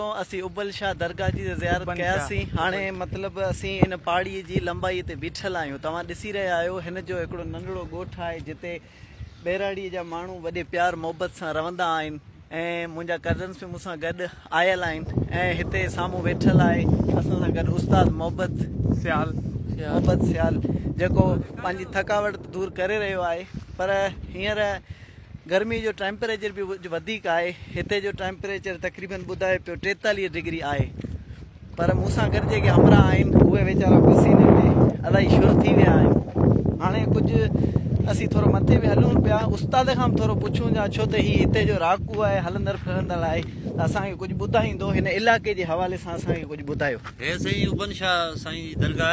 असीं उबल शाह दरगाह जी ज़ियात कयासीं हाणे मतिलबु असीं हिन पहाड़ीअ जी लंबाई ते बीठल आहियूं तव्हां ॾिसी रहिया आहियो हिन जो हिकिड़ो नंढिड़ो ॻोठु आहे जिते बहिराणीअ जा माण्हू वॾे प्यारु मोहबत सां रहंदा आहिनि ऐं कज़न्स बि मूंसां गॾु आयल आहिनि ऐं वेठल आहे असां सां गॾु उस्तादु मोहबत अबद श जेको पंहिंजी थकावट दूरि करे रहियो आहे पर हींअर गर्मी जो टेम्परेचर भी कुझु वधीक आहे हिते जो टेम्परेचर तकरीबन ॿुधाए पियो टेतालीह डिग्री आहे पर मूं गॾु जेके अमरा आहिनि उहे वीचारा पसीने में इलाही शुर थी विया आहिनि हाणे कुझु असीं थोरो मथे में हलूं पिया उस्ताद खां बि थोरो पुछूं था छो त हीउ हिते जो राकू आहे हलंदड़ फिरंदड़ आहे त असांखे कुझु ॿुधाईंदो हिन इलाइक़े जे हवाले सां असांखे कुझु ॿुधायो दरगाह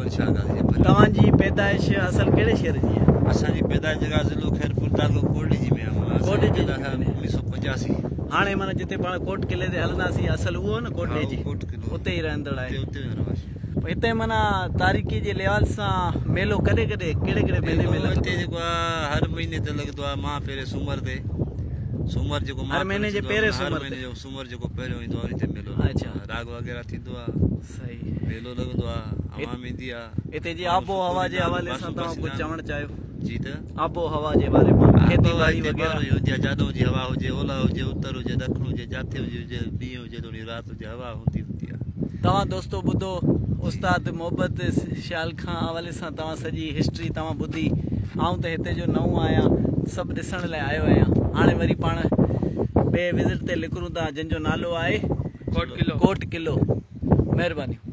हिते माना तारीख़ सां मेलो कॾहिं सूमर जो को हर महीने जे पेरे सूमर महीने जो सूमर जो को पेरे हो ते मेलो अच्छा राग वगैरह थी दुआ सही मेलो लग दुआ आवाम इंडिया इते जी आपो हवा जे हवाले सा ता को चवण चाहे जी त आपो हवा जे बारे में खेती बाड़ी वगैरह यो जे जादो जी हवा हो जे ओला हो जे उत्तर हो जे दक्षिण हो जे जाते हो जे बी हो जे थोड़ी रात हो हवा होती होती तवा दोस्तो बुदो उस्ताद मोहब्बत शाल खान सा तवा सजी हिस्ट्री तवा बुदी आऊं जो आया सभु ॾिसण लाइ आयो आहियां हाणे वरी पाण ॿिए विज़िट ते लिकियूं था जंहिंजो नालो आहे कोट किलो कोट किलो महिरबानी